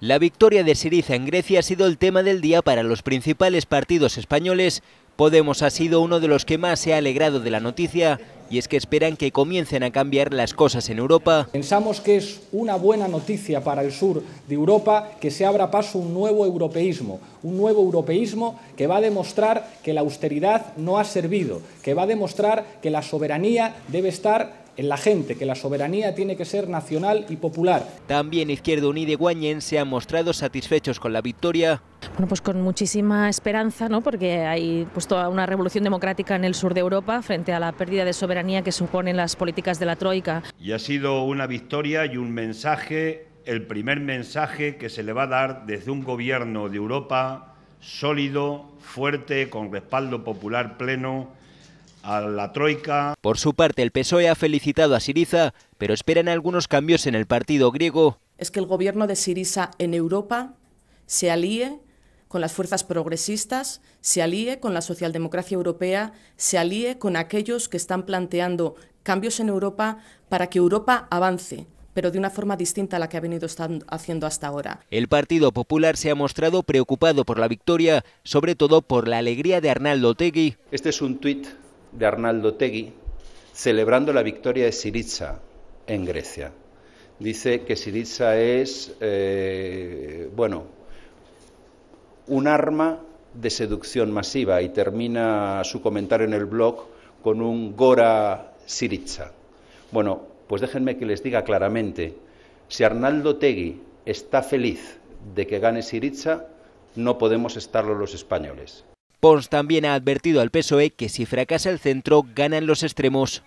La victoria de Siriza en Grecia ha sido el tema del día para los principales partidos españoles. Podemos ha sido uno de los que más se ha alegrado de la noticia y es que esperan que comiencen a cambiar las cosas en Europa. Pensamos que es una buena noticia para el sur de Europa que se abra paso un nuevo europeísmo, un nuevo europeísmo que va a demostrar que la austeridad no ha servido, que va a demostrar que la soberanía debe estar en la gente, que la soberanía tiene que ser nacional y popular. También Izquierda Unida y Guanyen se han mostrado satisfechos con la victoria. Bueno, pues con muchísima esperanza, ¿no? porque hay pues, toda una revolución democrática en el sur de Europa frente a la pérdida de soberanía que suponen las políticas de la Troika. Y ha sido una victoria y un mensaje, el primer mensaje que se le va a dar desde un gobierno de Europa sólido, fuerte, con respaldo popular pleno a la Troika. Por su parte, el PSOE ha felicitado a Siriza, pero esperan algunos cambios en el partido griego. Es que el gobierno de Siriza en Europa se alíe con las fuerzas progresistas, se alíe con la socialdemocracia europea, se alíe con aquellos que están planteando cambios en Europa para que Europa avance, pero de una forma distinta a la que ha venido haciendo hasta ahora. El Partido Popular se ha mostrado preocupado por la victoria, sobre todo por la alegría de Arnaldo Tegui. Este es un tuit de Arnaldo Tegui celebrando la victoria de Siriza en Grecia. Dice que Siriza es, eh, bueno, un arma de seducción masiva y termina su comentario en el blog con un Gora Siriza. Bueno, pues déjenme que les diga claramente, si Arnaldo Tegui está feliz de que gane Siriza, no podemos estarlo los españoles. Pons también ha advertido al PSOE que si fracasa el centro ganan los extremos.